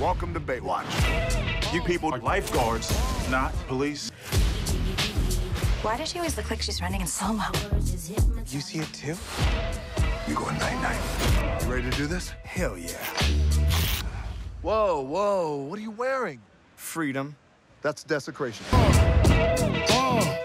Welcome to Baywatch. You people are lifeguards, not police. Why does she always look like she's running in slow-mo? You see it too? You going night-night. You ready to do this? Hell yeah. Whoa, whoa, what are you wearing? Freedom. That's desecration. Oh. oh.